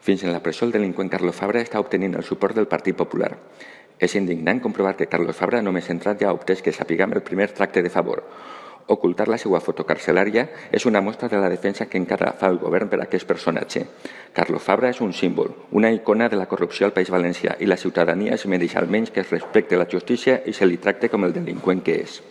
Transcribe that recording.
Fins en la presó, el delinqüent Carlos Fabra està obtenint el suport del Partit Popular. És indignant comprovar que Carlos Fabra només entrat ja optés que sapiguem el primer tracte de favor. Ocultar la seva foto carcelària és una mostra de la defensa que encara fa el govern per a aquest personatge. Carlos Fabra és un símbol, una icona de la corrupció al País Valencià i la ciutadania es mereix almenys que es respecte la justícia i se li tracte com el delinqüent que és.